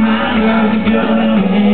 my love is going